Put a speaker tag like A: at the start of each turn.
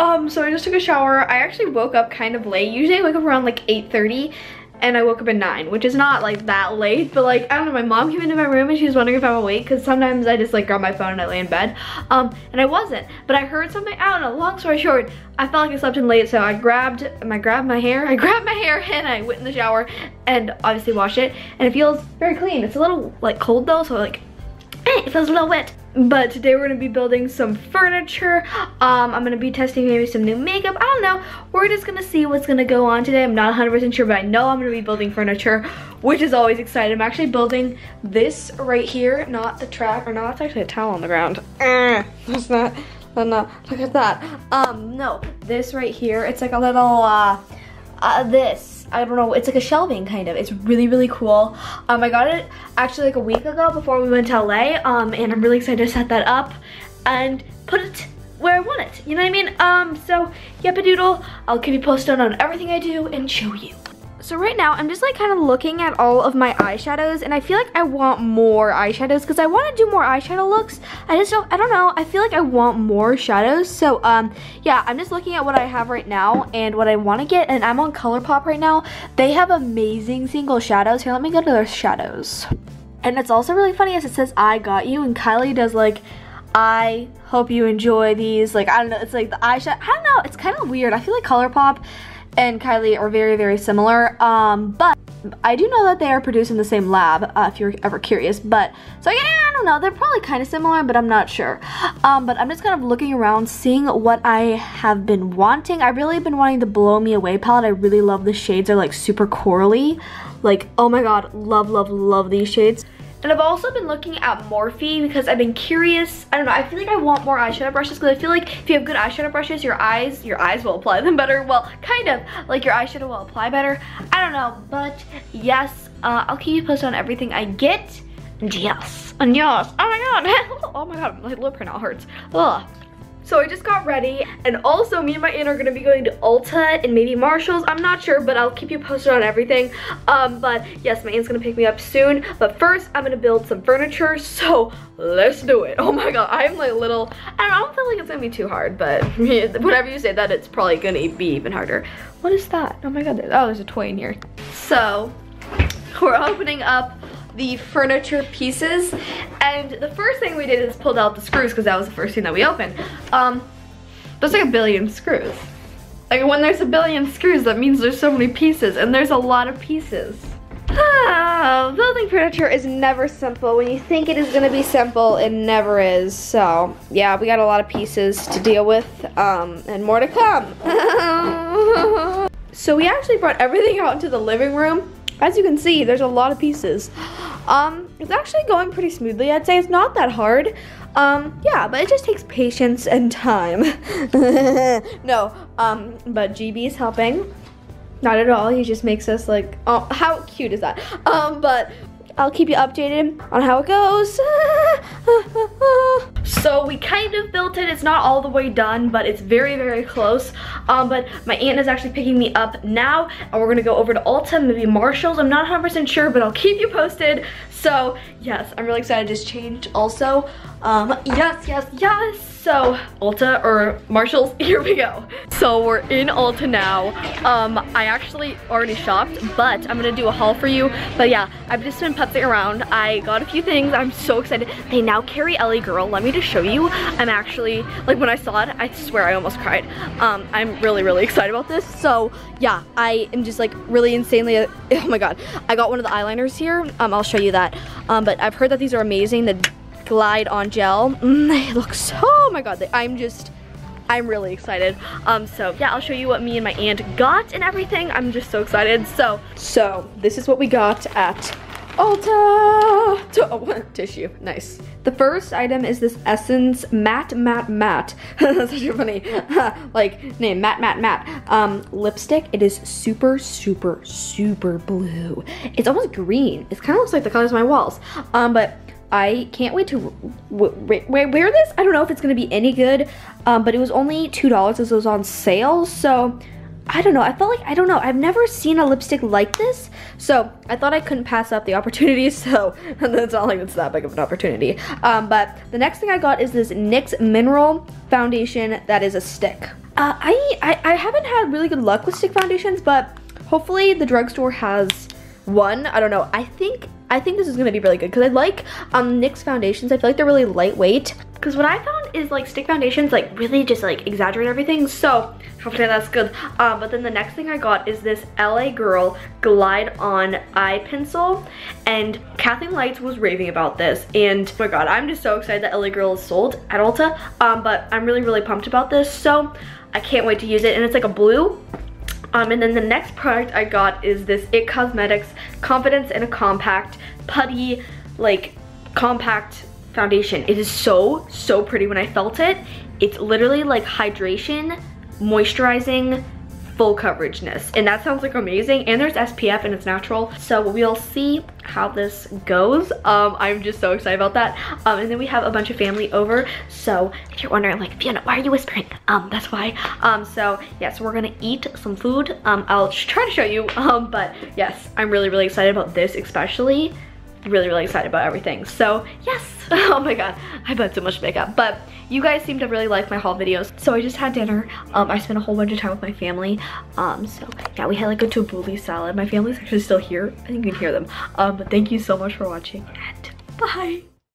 A: Um, so I just took a shower. I actually woke up kind of late. Usually I wake up around like 8.30 and I woke up at 9, which is not like that late, but like, I don't know, my mom came into my room and she was wondering if I'm awake because sometimes I just like grab my phone and I lay in bed. Um, and I wasn't, but I heard something, I don't know, long story short, I felt like I slept in late, so I grabbed, I grabbed my hair, I grabbed my hair and I went in the shower and obviously washed it, and it feels very clean. It's a little like cold though, so like, eh, it feels a little wet. But today we're gonna be building some furniture. Um, I'm gonna be testing maybe some new makeup. I don't know. We're just gonna see what's gonna go on today. I'm not 100% sure, but I know I'm gonna be building furniture, which is always exciting. I'm actually building this right here, not the track, or no, it's actually a towel on the ground. Uh, that's not, no, look at that. Um, no, this right here, it's like a little, uh, uh, this I don't know, it's like a shelving kind of. It's really, really cool. Um, I got it actually like a week ago before we went to LA, um, and I'm really excited to set that up and put it where I want it. You know what I mean? Um, so, yep doodle. I'll keep you posted on everything I do and show you. So right now, I'm just like kind of looking at all of my eyeshadows and I feel like I want more eyeshadows because I want to do more eyeshadow looks. I just don't, I don't know, I feel like I want more shadows. So um, yeah, I'm just looking at what I have right now and what I want to get and I'm on ColourPop right now. They have amazing single shadows. Here, let me go to their shadows. And it's also really funny as it says, I got you and Kylie does like, I hope you enjoy these. Like, I don't know, it's like the eyeshadow, I don't know, it's kind of weird. I feel like ColourPop and Kylie are very, very similar. Um, but I do know that they are produced in the same lab, uh, if you're ever curious. But, so yeah, I don't know. They're probably kind of similar, but I'm not sure. Um, but I'm just kind of looking around, seeing what I have been wanting. I've really been wanting the Blow Me Away palette. I really love the shades. They're like super corally. Like, oh my god, love, love, love these shades. And I've also been looking at Morphe because I've been curious. I don't know, I feel like I want more eyeshadow brushes because I feel like if you have good eyeshadow brushes, your eyes, your eyes will apply them better. Well, kind of, like your eyeshadow will apply better. I don't know, but yes, uh, I'll keep you posted on everything I get. And yes, and yes, oh my god, oh my god, my lip right now hurts. Ugh. So I just got ready and also me and my aunt are gonna be going to Ulta and maybe Marshall's. I'm not sure, but I'll keep you posted on everything. Um, but yes, my aunt's gonna pick me up soon. But first, I'm gonna build some furniture, so let's do it. Oh my god, I'm like little, I don't, I don't feel like it's gonna be too hard, but whenever you say that, it's probably gonna be even harder. What is that? Oh my god, there's, oh, there's a toy in here. So, we're opening up the furniture pieces. And the first thing we did is pulled out the screws because that was the first thing that we opened. Um, there's like a billion screws. Like when there's a billion screws, that means there's so many pieces and there's a lot of pieces. Ah, building furniture is never simple. When you think it is gonna be simple, it never is. So yeah, we got a lot of pieces to deal with um, and more to come. so we actually brought everything out into the living room. As you can see, there's a lot of pieces. Um, it's actually going pretty smoothly. I'd say it's not that hard. Um, yeah, but it just takes patience and time. no, um, but GB is helping. Not at all. He just makes us like, oh, how cute is that? Um, but I'll keep you updated on how it goes. so we kind of built it. It's not all the way done, but it's very, very close. Um, but my aunt is actually picking me up now, and we're gonna go over to Ulta, maybe Marshall's. I'm not 100% sure, but I'll keep you posted. So yes, I'm really excited. Just changed also. Um, yes, yes, yes. So Ulta or Marshall's, here we go. So we're in Ulta now. Um, I actually already shopped, but I'm gonna do a haul for you. But yeah, I've just been putzing around. I got a few things. I'm so excited. They now carry LA Girl. Let me just show you. I'm actually, like when I saw it, I swear I almost cried. Um, I'm really, really excited about this. So yeah, I am just like really insanely, oh my God. I got one of the eyeliners here. Um, I'll show you that. Um, but I've heard that these are amazing. The Glide on Gel. Mm, they look so, oh my god, they, I'm just, I'm really excited. Um, so yeah, I'll show you what me and my aunt got and everything. I'm just so excited. So, so this is what we got at Ulta. Oh, tissue, nice. The first item is this Essence Matte Matte Matte. That's such a funny, like, name, Matte Matte Matte. Um, lipstick. It is super, super, super blue. It's almost green. It kind of looks like the colors of my walls. Um, but I can't wait to wear this. I don't know if it's gonna be any good, um, but it was only $2 as it was on sale. So I don't know, I felt like, I don't know, I've never seen a lipstick like this. So I thought I couldn't pass up the opportunity. So it's not like it's that big of an opportunity. Um, but the next thing I got is this NYX Mineral Foundation that is a stick. Uh, I, I, I haven't had really good luck with stick foundations, but hopefully the drugstore has one. I don't know. I think I think this is gonna be really good because I like um, NYX foundations. I feel like they're really lightweight. Because what I found is like stick foundations like really just like exaggerate everything. So hopefully that's good. Um, but then the next thing I got is this LA Girl Glide On Eye Pencil. And Kathleen Lights was raving about this. And oh my god, I'm just so excited that LA Girl is sold at Ulta. Um, but I'm really, really pumped about this. So I can't wait to use it. And it's like a blue um, and then the next product I got is this IT Cosmetics Confidence in a Compact Putty, like, compact foundation. It is so, so pretty when I felt it. It's literally like hydration, moisturizing, full coverageness. And that sounds like amazing. And there's SPF and it's natural. So we'll see how this goes. Um I'm just so excited about that. Um and then we have a bunch of family over. So if you're wondering like Fiona why are you whispering? Um that's why. Um so yes yeah, so we're gonna eat some food. Um I'll try to show you. Um but yes I'm really really excited about this especially. Really really excited about everything. So yes oh my god. I put so much makeup. But you guys seem to really like my haul videos. So I just had dinner. Um I spent a whole bunch of time with my family. Um so yeah we had like a tabbouleh salad. My family's actually still here. I think you can hear them. Um but thank you so much for watching and bye